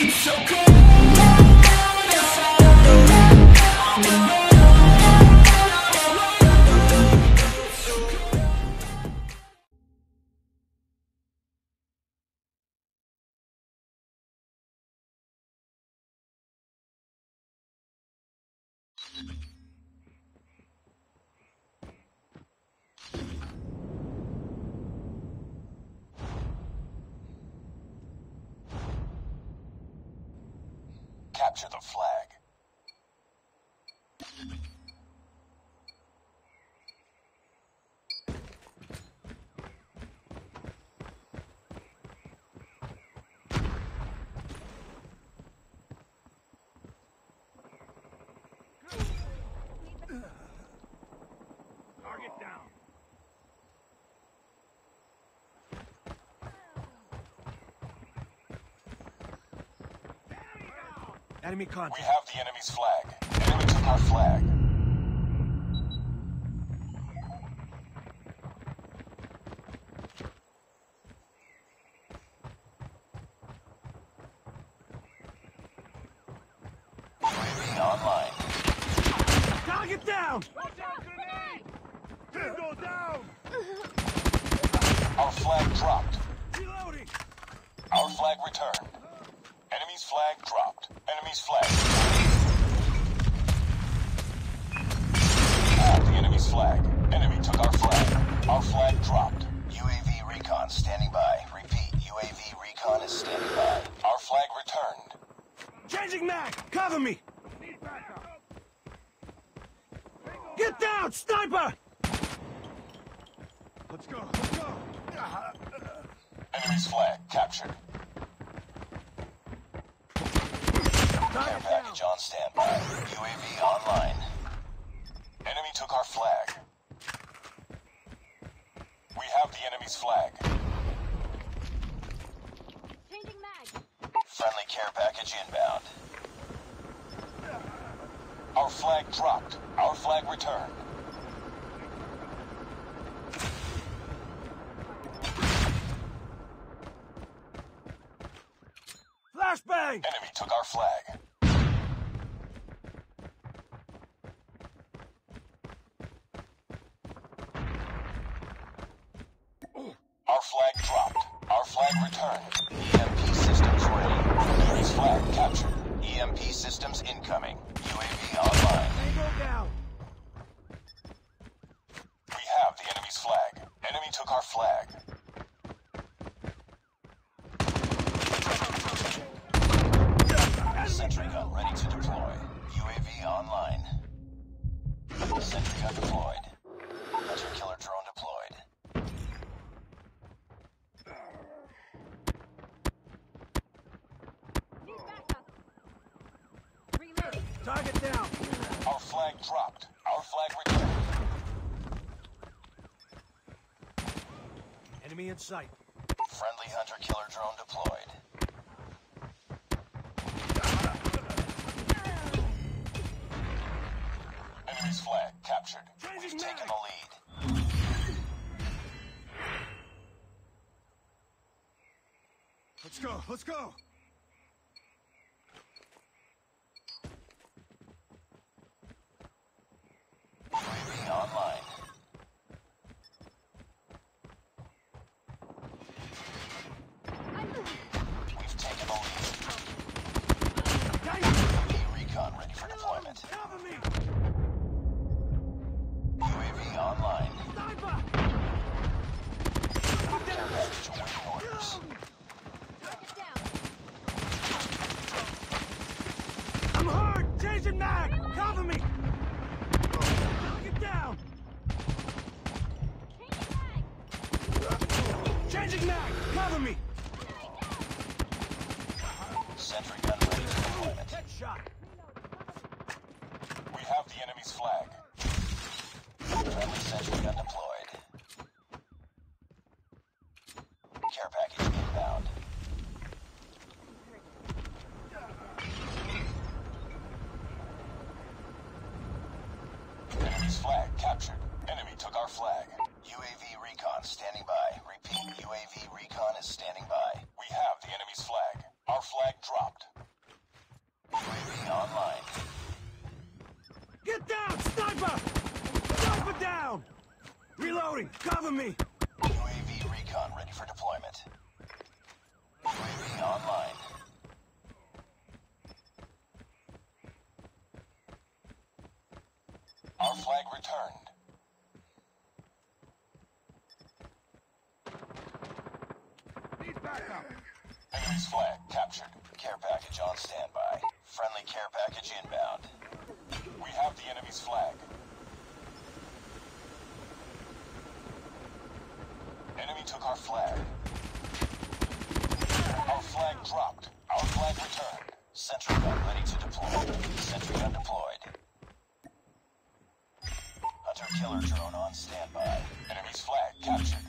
It's so cold. Capture the flag. Enemy We have the enemy's flag. Enemy took our flag. UAV online. Target down! Tango down! Our flag dropped. Reloading! Our flag returned. Enemy's flag dropped. Enemy's flag. Have the enemy's flag. Enemy took our flag. Our flag dropped. UAV recon standing by. Repeat, UAV recon is standing by. Our flag returned. Changing mag! Cover me! Get down, sniper! Let's go, let's go! Enemy's flag captured. Care Target down! Package on standby. UAV online. Enemy took our flag. We have the enemy's flag. Changing mag. Friendly care package inbound. Our flag dropped. Our flag returned. Flashbang! Enemy took our flag. Our flag dropped. Our flag returned. EMP systems ready. Enemy's flag captured. EMP systems incoming. UAV online. Tango down! We have the enemy's flag. Enemy took our flag. Sentry gun ready to deploy. UAV online. Sentry gun deployed. Hunter killer drone deployed. Need backup. Reloading. Target down! Our flag dropped. Our flag returned. Enemy in sight. Friendly hunter killer drone deployed. Enemy's flag captured. We've taken the lead. Let's go, let's go! UAV online. We've taken the lead. UAV recon ready for deployment. Cover me! UAV online. Sniper! Care package awaiting orders. Target down. I'm hurt! Changing mag! Cover me! Target down! Changing mag. Cover me! Sentry gun ready for deployment. Headshot! We have the enemy's flag. Friendly sentry gun deployed. Care package inbound. Enemy's flag captured. Enemy took our flag. UAV recon standing by. Repeat, UAV recon is standing by. We have the enemy's flag. Our flag dropped. Reloading! Cover me! UAV recon ready for deployment. UAV online. Our flag returned. Need backup. Enemy's flag captured. Care package on standby. Friendly care package inbound. We have the enemy's flag. Enemy took our flag. Our flag dropped. Our flag returned. Sentry gun ready to deploy. Sentry gun deployed. Hunter killer drone on standby. Enemy's flag captured.